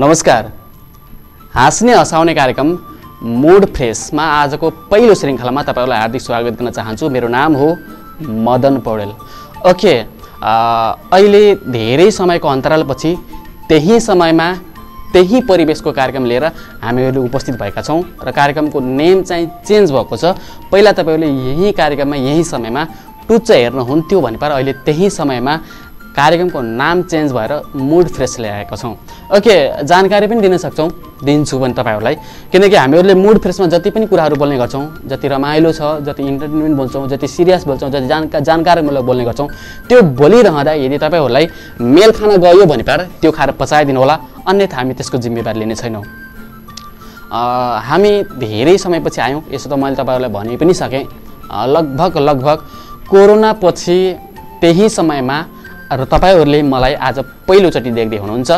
नमस्कार। हाँस्ने हँसाउने कार्यक्रम मुड फ्रेसमा आजको पहिलो श्रृङ्खलामा तपाईँहरूलाई हार्दिक स्वागत गर्न चाहन्छु। मेरो नाम हो मदन पौडेल। ओके अहिले धेरै समयको अन्तरालपछि त्यही समयमा त्यही परिवेशको कार्यक्रम लिएर हामीहरू उपस्थित भएका छौँ र कार्यक्रमको नेम चाहिँ चेन्ज भएको छ। पहिला तपाईँहरूले यही कार्यक्रममा यही समयमा टुच्च हेर्नुहुन्थ्यो भने पर अहिले त्यही समयमा कार्यक्रमको नाम चेन्ज भएर मुड फ्रेस ल्याएका छौँ। ओके जानकारी पनि दिन सक्छौँ दिन्छु पनि तपाईँहरूलाई। किनकि हामीहरूले मुड फ्रेसमा जति पनि कुराहरू बोल्ने गर्छौँ जति रमाइलो छ जति इन्टरटेनमेन्ट बोल्छौँ जति सिरियस बोल्छौँ जति जानका जानकारीमूलक बोल्ने गर्छौँ त्यो बोलिरहँदा यदि तपाईँहरूलाई मेल खान गयो भने पार त्यो खाएर पचाइदिनु होला अन्यथा हामी त्यसको जिम्मेवारी लिने छैनौँ। हामी धेरै समयपछि आयौँ यसो त मैले तपाईँहरूलाई भने पनि सकेँ। लगभग लगभग कोरोना पछि त्यही समयमा र तपाईँहरूले मलाई आज पहिलोचोटि देख्दै हुनुहुन्छ।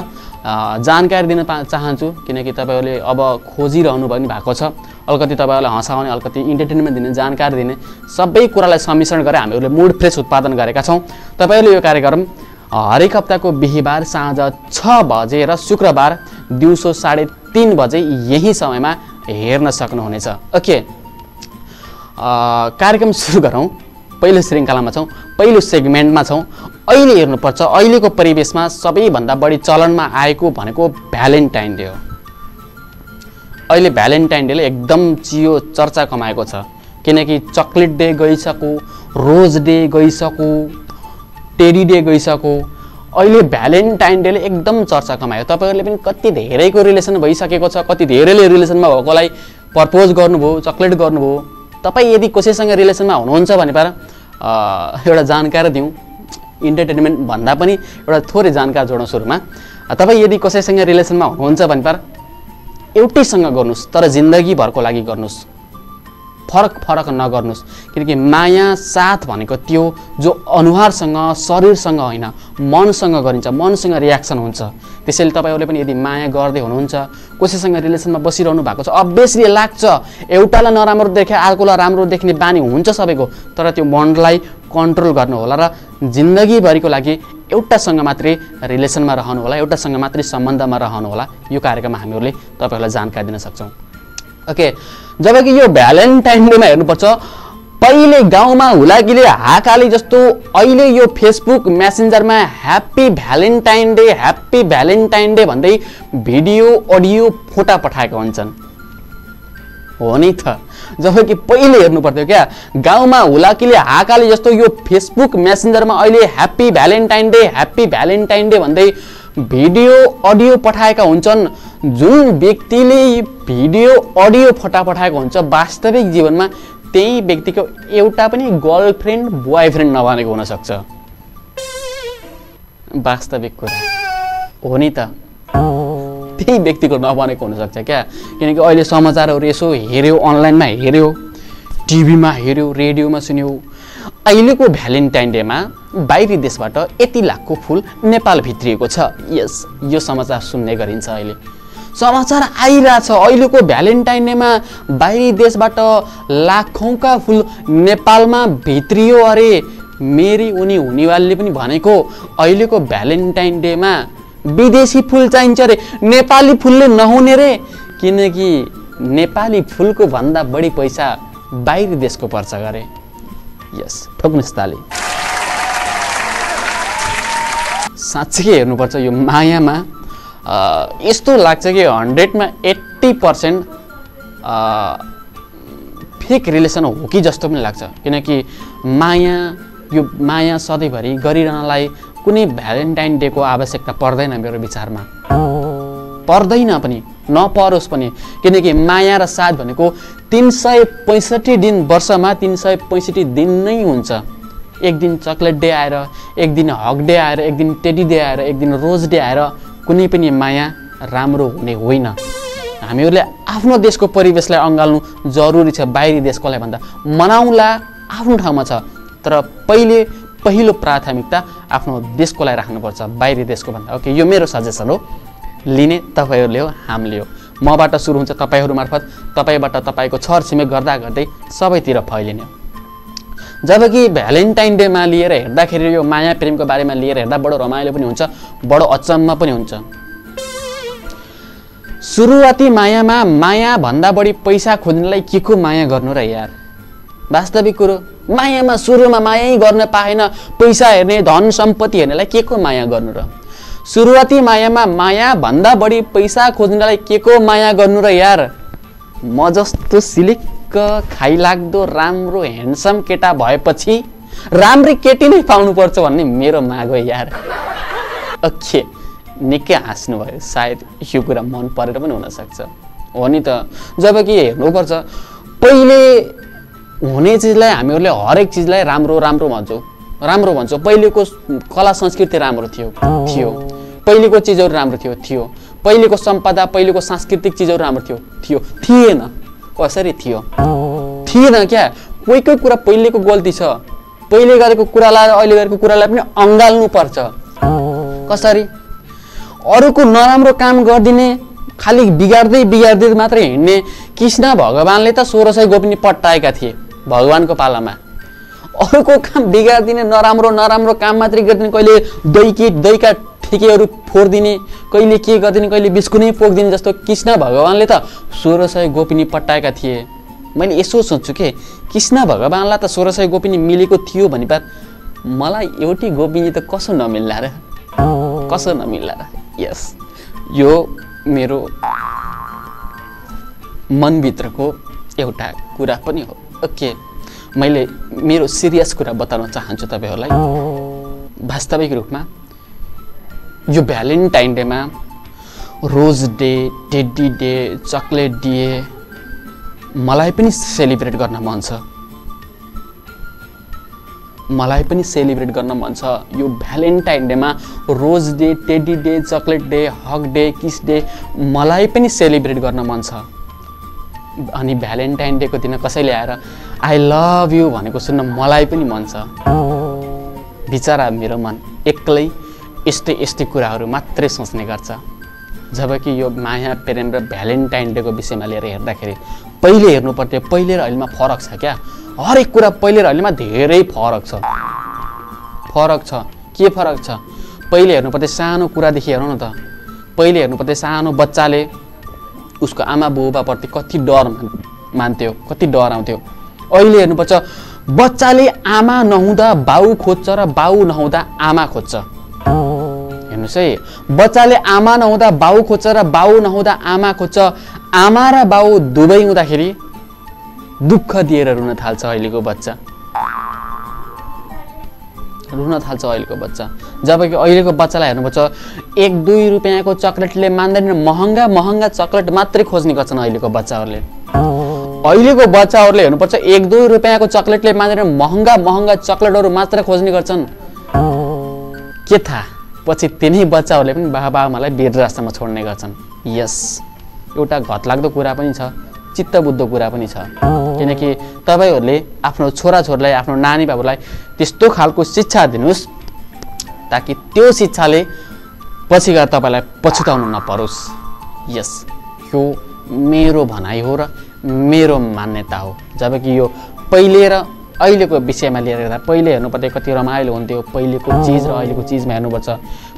जानकारी दिन पा चाहन्छु किनकि तपाईँहरूले अब खोजिरहनु पनि भएको छ। अलिकति तपाईँहरूलाई हँसाउने अलिकति इन्टरटेनमेन्ट दिने जानकारी दिने सबै कुरालाई सम्मिश्रण गरेर हामीहरूले मुड फ्रेस उत्पादन गरेका छौँ। तपाईँहरूले यो कार्यक्रम हरेक हप्ताको बिहिबार साँझ छ बजे र शुक्रबार दिउँसो साढे तिन बजे यही समयमा हेर्न सक्नुहुनेछ। ओके। कार्यक्रम सुरु गरौँ। पहिलो श्रृङ्खलामा छौँ पहिलो सेगमेन्टमा छौँ। अहिले हेर्नुपर्छ अहिलेको परिवेशमा सबैभन्दा बढी चलनमा आएको भनेको भ्यालेन्टाइन डे हो। अहिले भ्यालेन्टाइन डेले एकदम चियो चर्चा कमाएको छ। किनकि चक्लेट डे गइसक्यो रोज डे गइसक्यो टेरी डे गइसक्यो। अहिले भ्यालेन्टाइन डेले एकदम चर्चा कमायो। तपाईँहरूले पनि कति धेरैको रिलेसन भइसकेको छ कति धेरैले रिलेसनमा भएकोलाई प्रपोज गर्नुभयो चक्लेट गर्नुभयो। तपाईँ यदि कसैसँग रिलेसनमा हुनुहुन्छ भने पार एउटा जानकारी दिउँ। इन्टरटेनमेन्ट भन्दा पनि एउटा थोरै जानकार जोडौँ सुरुमा तपाईँ यदि कसैसँग रिलेसनमा हुनुहुन्छ भने पार एउटैसँग गर्नुहोस् तर जिन्दगीभरको लागि गर्नुहोस्। फरक फरक नगर्नुहोस् किनकि माया साथ भनेको त्यो जो अनुहारसँग शरीरसँग होइन मनसँग गरिन्छ मनसँग रियाक्सन हुन्छ। त्यसैले तपाईँहरूले पनि यदि माया गर्दै हुनुहुन्छ कसैसँग रिलेसनमा बसिरहनु भएको छ अभियसली लाग्छ। एउटालाई नराम्रो देखे अर्कोलाई राम्रो देख्ने बानी हुन्छ सबैको तर त्यो मनलाई कन्ट्रोल गर्नु होला र जिन्दगीभरिको लागि एउटासँग मात्रै रिलेसनमा रहनु होला एउटासँग मात्रै सम्बन्धमा रहनु होला यो कार्यक्रममा हामीहरूले तपाईँहरूलाई जानकारी दिन सक्छौँ। ओके जबकि यो भ्यालेन्टाइन डेमा हेर्नुपर्छ पहिले गाउँमा हुलाकीले हाकाली जस्तो अहिले यो Facebook मेसेन्जरमा happy valentine day happy valentine day भन्दै भिडियो अडियो फोटा पठाएका हुन्छन्। हो नि त। जबकि पहिले हेर्नु पर्थ्यो क्या। गाउँमा हुलाकीले हाकाले जस्तो यो फेसबुक मेसेन्जरमा अहिले happy valentine day happy valentine day भन्दै भिडियो अडियो पठाएका हुन्छन्। जुन व्यक्तिले भिडियो अडियो फोटा पठाएको हुन्छ वास्तविक जीवनमा त्यही व्यक्तिको एउटा पनि गर्लफ्रेन्ड बोयफ्रेन्ड नबनेको हुनसक्छ। वास्तविक कुरा हो नि त। त्यही व्यक्तिको नबनेको हुनसक्छ क्या? किनकि अहिले समाचारहरू यसो हेऱ्यो अनलाइनमा हेऱ्यो टिभीमा हेऱ्यो रेडियोमा सुन्यो। अहिलेको भ्यालेन्टाइन डेमा बाहिरी देशबाट यति लाखको फुल नेपाल भित्रिएको छ। यस यो समाचार सुन्ने गरिन्छ अहिले। समाचार आइरहेछ। अहिलेको भ्यालेन्टाइन डेमा बाहिरी देशबाट लाखौँका फुल नेपालमा भित्रियो। अरे मेरी उनी हुनेवालले पनि भनेको अहिलेको भ्यालेन्टाइन डेमा विदेशी फुल चाहिन्छ रे नेपाली फुलले नहुने रे। किनकि नेपाली फुलको भन्दा बढी पैसा बाहिरी देशको पर्छ गरे। यस ठोक्नुहोस् ताली। साँच्चै हेर्नुपर्छ यो मायामा यस्तो लाग्छ कि हन्ड्रेडमा एट्टी पर्सेन्ट फेक रिलेसन हो कि जस्तो पनि लाग्छ। किनकि माया यो माया सधैँभरि गरिरहनलाई कुनै भ्यालेन्टाइन डेको आवश्यकता पर्दैन मेरो विचारमा। पर्दैन पनि नपरोस् पनि। किनकि माया र साथ भनेको तिन सय पैँसठी दिन वर्षमा तिन सय पैँसठी दिन नै हुन्छ। एक दिन चक्लेट डे आएर एक दिन हक डे आएर एक दिन टेडी डे आएर एक दिन रोज डे आएर कुनै पनि माया राम्रो हुने होइन। हामीहरूले आफ्नो देशको परिवेशलाई अँगाल्नु जरुरी छ बाहिरी देशकोलाई भन्दा। मनाउला आफ्नो ठाउँमा छ तर पहिले पहिलो प्राथमिकता आफ्नो देशको लागि राख्नुपर्छ बाहिरी देशको भन्दा। ओके यो मेरो सजेसन हो। लिने तपाईँहरूले हो हामीले हो। मबाट सुरु हुन्छ तपाईँहरू मार्फत। तपाईँबाट तपाईँको छरछिमेक गर्दा गर्दै सबैतिर फैलिने जबकि भ्यालेन्टाइन डेमा लिएर हेर्दाखेरि यो माया प्रेमको बारेमा लिएर हेर्दा बडो रमाइलो पनि हुन्छ बडो अचम्म पनि हुन्छ। सुरुवाती मायामा माया भन्दा बढी पैसा खोज्नेलाई के को माया गर्नु र यार? वास्तविक कुरो। मायामा सुरुमा मायै गर्न पाएन। पैसा हेर्ने धन सम्पत्ति हेर्नेलाई के को माया गर्नु र? सुरुवाती मायामा माया भन्दा बढी पैसा खोज्नेलाई के को माया गर्नु र यार? म जस्तो सिलिक्क खाइलाग्दो राम्रो ह्यान्डसम केटा भएपछि राम्री केटी नै पाउनुपर्छ भन्ने मेरो माग हो यार। ओके निकै हाँस्नुभयो सायद यो कुरा मन परेर पनि हुनसक्छ। हो नि त जब कि हेर्नुपर्छ पहिले हुने चिजलाई हामीहरूले हरेक चिजलाई राम्रो राम्रो भन्छौँ। राम्रो भन्छौँ। पहिलेको कला संस्कृति राम्रो थियो थियो। पहिलेको चिजहरू राम्रो थियो थियो। पहिलेको सम्पदा पहिलेको सांस्कृतिक चिजहरू राम्रो थियो थियो। थिएन। कसरी थियो? थिएन क्या। कोही कोही कुरा पहिलेको गल्ती छ। पहिले गरेको कुरालाई अहिले गरेको कुरालाई पनि अँगाल्नु पर्छ कसरी? अरूको नराम्रो काम गरिदिने खालि बिगार्दै बिगार्दै मात्रै हिँड्ने कृष्ण भगवान्ले त सोह्र सय गोपिनी पट्टाएका थिए। भगवान्को पालामा। अरूको काम बिगारिदिने नराम्रो नराम्रो काम मात्रै गरिदिने कहिले दैकी दैका ठेकेहरू फोडिदिने कहिले के गरिदिने कहिले बिस्कुनै पोखिदिने जस्तो कृष्ण भगवान्ले त सोह्र सय गोपिनी पट्टाएका थिए। मैले यसो सोध्छु के कृष्ण भगवान्लाई त सोह्र सय गोपिनी मिलेको थियो भने मलाई एउटी गोपिनी त कसो नमिल्ला र? कसो नमिल्ला र? यस यो मेरो मनभित्रको एउटा कुरा पनि हो। ओके। मैले मेरो सिरियस कुरा बताउन चाहन्छु तपाईँहरूलाई। वास्तविक रूपमा यो भ्यालेन्टाइन डेमा rose day teddy day chocolate day मलाई पनि सेलिब्रेट गर्न मन छ। मलाई पनि सेलिब्रेट गर्न मन छ यो भ्यालेन्टाइन डेमा। Rose day teddy day chocolate day hug day kiss day मलाई पनि सेलिब्रेट गर्न मन छ। अनि भ्यालेन्टाइन डेको दिन कसैले आएर आई लभ यु भनेको सुन्न मलाई पनि मन छ। बिचरा मेरो मन एक्लै यस्तै यस्तै कुराहरू मात्रै सोच्ने गर्छ। जबकि यो माया प्रेम र भ्यालेन्टाइन डेको विषयमा लिएर हेर्दाखेरि पहिले हेर्नु पर्थ्यो पहिले र अहिलेमा फरक छ क्या? हरेक कुरा पहिले र अहिलेमा धेरै फरक छ। फरक छ। के फरक छ? पहिले हेर्नु पर्थ्यो सानो कुरादेखि हेरौँ न त। पहिले हेर्नु पर्थ्यो सानो बच्चाले उसको आमा बुबाप्रति कति डर मान्थ्यो कति डर आउँथ्यो। अहिले हेर्नुपर्छ बच्चाले आमा नहुँदा बाउ खोज्छ र बाउ नहुँदा आमा खोज्छ। हेर्नुहोस् है बच्चाले आमा नहुँदा बाउ खोज्छ र बाउ नहुँदा आमा खोज्छ। आमा र बाउ दुवै हुँदाखेरि दुःख दिएर रुन थाल्छ अहिलेको बच्चा। रुन थाल्छ अहिलेको बच्चा। जबकि अहिलेको बच्चालाई हेर्नुपर्छ एक दुई रुपियाँको चक्लेटले मान्दैन। महँगा महँगा चक्लेट मात्रै खोज्ने गर्छन् अहिलेको बच्चाहरूले। अहिलेको बच्चाहरूले हेर्नुपर्छ एक दुई रुपियाँको चक्लेटले मान्दैन महँगा महँगा चक्लेटहरू मात्र खोज्ने गर्छन्। के थाहा? पछि तिनै बच्चाहरूले पनि बाबा आमालाई वृद्ध रास्तामा छोड्ने गर्छन्। यस एउटा घतलाग्दो कुरा पनि छ चित्तबुद्ध कुरा पनि छ। किनकि तपाईँहरूले आफ्नो छोराछोरीलाई आफ्नो नानी बाबुलाई त्यस्तो खालको शिक्षा दिनुहोस् ताकि त्यो शिक्षाले पछि गएर तपाईँलाई पछुताउनु नपरोस्। यस यो मेरो भनाइ हो र मेरो मान्यता हो। जबकि यो पहिले र अहिलेको विषयमा लिएर हेर्दा पहिले हेर्नु पर्थ्यो कति रमाइलो हुन्थ्यो पहिलेको चिज र अहिलेको चिजमा हेर्नुपर्छ।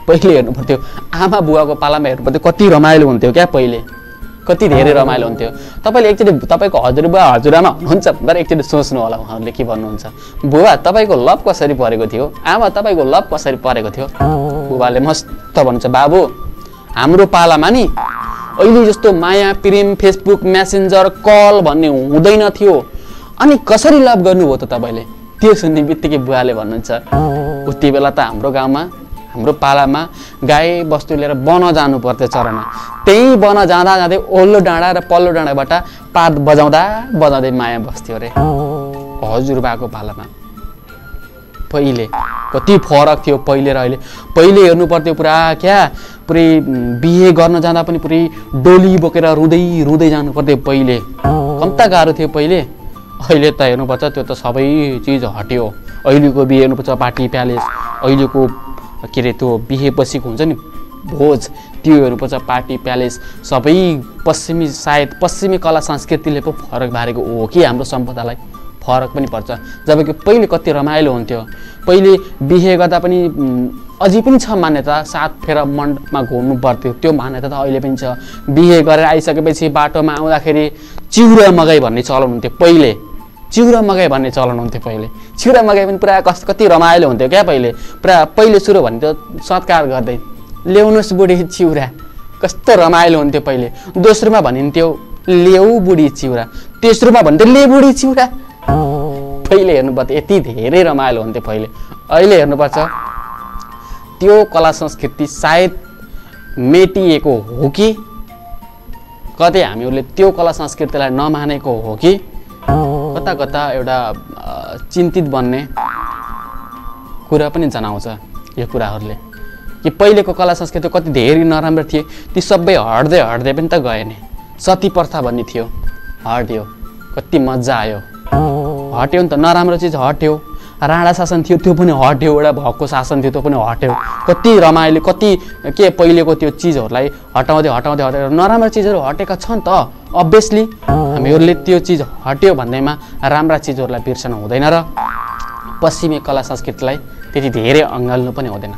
पहिले हेर्नु पर्थ्यो आमा बुवाको पालामा हेर्नु पर्थ्यो कति रमाइलो हुन्थ्यो क्या पहिले। कति धेरै रमाइलो हुन्थ्यो। तपाईँले एकचोटि तपाईँको हजुरबुवा हजुरआमा हुनुहुन्छ भनेर एकचोटि सोच्नु होला उहाँहरूले के भन्नुहुन्छ। बुबा तपाईँको लभ कसरी परेको थियो? आमा तपाईँको लभ कसरी परेको थियो? बुबाले मस्त भन्छ बाबु हाम्रो पालामा नि अहिले जस्तो माया प्रेम फेसबुक म्यासेन्जर कल भन्ने हुँदैन थियो। अनि कसरी लभ गर्नुभयो त तपाईँले? त्यो सुन्ने बित्तिकै बुवाले भन्नुहुन्छ उति बेला त हाम्रो गाउँमा हाम्रो पालामा गाई बस्तु लिएर बन जानु पर्थ्यो चरामा। त्यही बन जाँदा जाँदै ओल्लो डाँडा र पल्लो डाँडाबाट पात बजाउँदा बजाउँदै माया बस्थ्यो अरे। हजुरबाको पालामा। पहिले कति फरक थियो पहिले र अहिले। पहिले हेर्नु पर्थ्यो पुरा क्या पुरै बिहे गर्न जाँदा पनि पुरै डोली बोकेर रुँदै रुँदै जानु पर्थ्यो पहिले। कम्ता गाह्रो थियो पहिले। अहिले त हेर्नुपर्छ त्यो त सबै चिज हट्यो। अहिलेको बिहे हेर्नुपर्छ पार्टी प्यालेस। अहिलेको के अरे त्यो बिहे बसेको हुन्छ नि भोज त्यो हेर्नुपर्छ पार्टी प्यालेस सबै पश्चिमी सायद पश्चिमी कला संस्कृतिले पो फरक बारेको हो कि हाम्रो सम्पदालाई? फरक पनि पर्छ। जबकि पहिले कति रमाइलो हुन्थ्यो। पहिले बिहे गर्दा पनि अझै पनि छ मान्यता सात फेर मण्डपमा घुम्नु पर्थ्यो। त्यो मान्यता त अहिले पनि छ। बिहे गरेर आइसकेपछि बाटोमा आउँदाखेरि चिउरा मगाई भन्ने चलन हुन्थ्यो पहिले। चिउरा मगाई भन्ने चलन हुन्थ्यो पहिले। चिउरा मगाई पनि पुरा कस्तो कति रमाइलो हुन्थ्यो क्या पहिले। पुरा पहिले सुरु भन्थ्यो सत्कार गर्दै। ल्याउनुहोस् बुढी चिउरा। कस्तो रमाइलो हुन्थ्यो पहिले। दोस्रोमा भनिन्थ्यो ल्याउ बुढी चिउरा। तेस्रोमा भन्थ्यो ले बुढी चिउरा। पहिले हेर्नुपर्छ यति धेरै रमाइलो हुन्थ्यो पहिले। अहिले हेर्नुपर्छ त्यो कला संस्कृति सायद मेटिएको हो कि? कतै हामीहरूले त्यो कला संस्कृतिलाई नमानेको हो कि? कता कता एउटा चिन्तित बन्ने कुरा पनि जनाउँछ यो कुराहरूले। कि पहिलेको कला संस्कृति कति धेरै नराम्रो थिए ती सबै हट्दै हट्दै पनि त गए नि सती प्रथा भन्ने थियो हट्यो कति मजा आयो। हट्यो नि त नराम्रो चिज हट्यो। राणा शासन थियो त्यो पनि हट्यो एउटा भएको शासन थियो त्यो पनि हट्यो। कति रमाइलो कति के पहिलेको त्यो चिजहरूलाई हटाउँदै हटाउँदै हटाउँदै नराम्रो चिजहरू हटेका छन् त। अभियसली हामीहरूले त्यो चिज हट्यो भन्दैमा राम्रा चिजहरूलाई बिर्सनु हुँदैन र पश्चिमी कला संस्कृतिलाई त्यति धेरै अँगाल्नु पनि हुँदैन।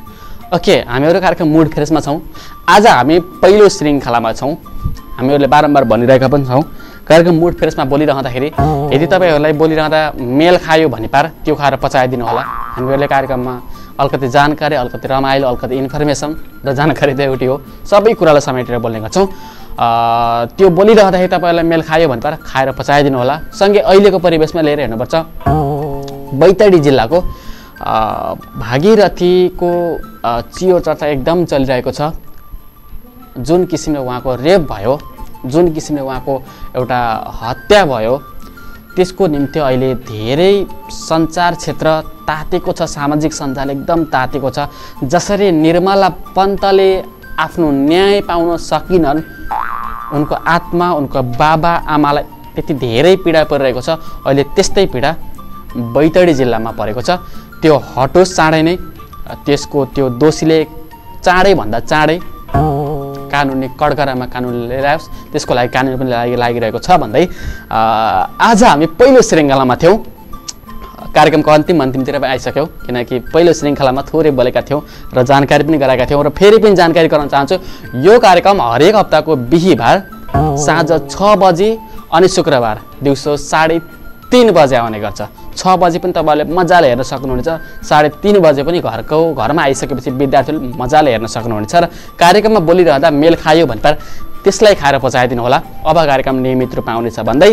ओके हामीहरू कार्यक्रम मुड फ्रेसमा छौँ। आज हामी पहिलो श्रृङ्खलामा छौँ। हामीहरूले बारम्बार भनिरहेका पनि छौँ। कार्यक्रम मुड फ्रेसमा बोलिरहँदाखेरि यदि तपाईँहरूलाई बोलिरहँदा मेल खायो भने पार त्यो खाएर पचाइदिनु होला। हामीहरूले कार्यक्रममा अलिकति जानकारी अलिकति रमाइलो अलिकति इन्फर्मेसन र जानकारी त एउटै हो सबै कुरालाई समेटेर बोल्ने गर्छौँ। त्यो बोलिरहँदाखेरि तपाईँहरूलाई मेल खायो भने पार खाएर पचाइदिनु होला। सँगै अहिलेको परिवेशमा लिएर हेर्नुपर्छ। बैतडी जिल्लाको भागीरथीको चियो चर्चा एकदम चलिरहेको छ। जुन किसिमले उहाँको रेप भयो जुन किसिमले उहाँको एउटा हत्या भयो त्यसको निम्ति अहिले धेरै सञ्चार क्षेत्र तातेको छ सामाजिक सञ्जाल एकदम तातेको छ। जसरी निर्मला पन्तले आफ्नो न्याय पाउन सकिनन् उनको आत्मा उनको बाबा आमालाई त्यति धेरै पीडा परिरहेको छ। अहिले त्यस्तै पीडा बैतडी जिल्लामा परेको छ। त्यो हटोस् चाँडै नै त्यसको त्यो दोषीले चाँडैभन्दा चाँडै कानुनी कडकडामा कानुन लिएर आओस् त्यसको लागि कानुन पनि लागि लागिरहेको छ भन्दै आज हामी पहिलो श्रृङ्खलामा थियौँ। कार्यक्रमको अन्तिम अन्तिमतिर पनि आइसक्यौँ किनकि पहिलो श्रृङ्खलामा थोरै बोलेका थियौँ र जानकारी पनि गराएका थियौँ र फेरि पनि जानकारी गराउन चाहन्छु। यो कार्यक्रम हरेक हप्ताको बिहिबार साँझ छ बजी अनि शुक्रबार दिउँसो साढे तिन बजे आउने गर्छ। छ बजी पनि तपाईँहरूले मजाले हेर्न सक्नुहुनेछ। साढे तिन बजे पनि घरको घरमा आइसकेपछि विद्यार्थीहरूले मजाले हेर्न सक्नुहुनेछ र कार्यक्रममा बोलिरहँदा मेल खायो भने त त्यसलाई खाएर पचाइदिनु होला। अब कार्यक्रम नियमित रूपमा आउनेछ भन्दै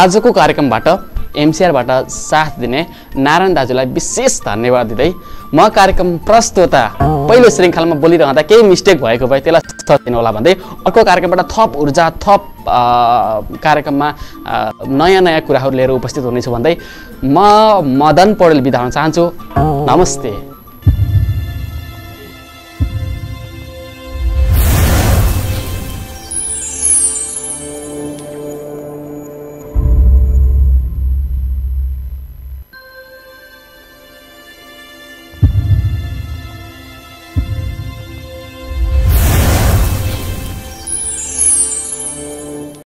आजको कार्यक्रमबाट एमसिआरबाट साथ दिने नारायण दाजुलाई विशेष धन्यवाद दिँदै म कार्यक्रम प्रस्तोता पहिलो श्रृङ्खलामा बोलिरहँदा केही मिस्टेक भएको भए त्यसलाई दिनु होला भन्दै अर्को कार्यक्रमबाट थप ऊर्जा थप कार्यक्रममा नयाँ नयाँ कुराहरू लिएर उपस्थित हुनेछु भन्दै म मदन पौडेल बिदा हुन चाहन्छु नमस्ते।